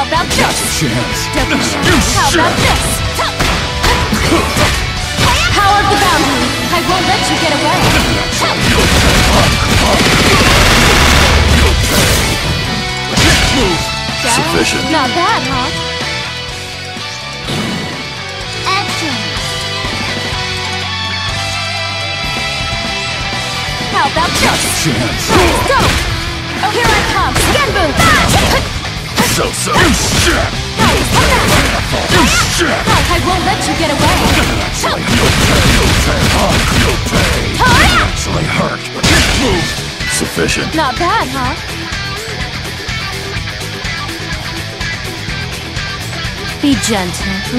How about this? Chance. Don't be shy. How about this? Power of the boundary. I won't let you get away. Sufficient. Not bad, huh? How about this? Chance. Go! So so. Shit. Shit. I won't let you get away. Actually hurt. But it moved sufficient. Not bad, huh? Be gentle.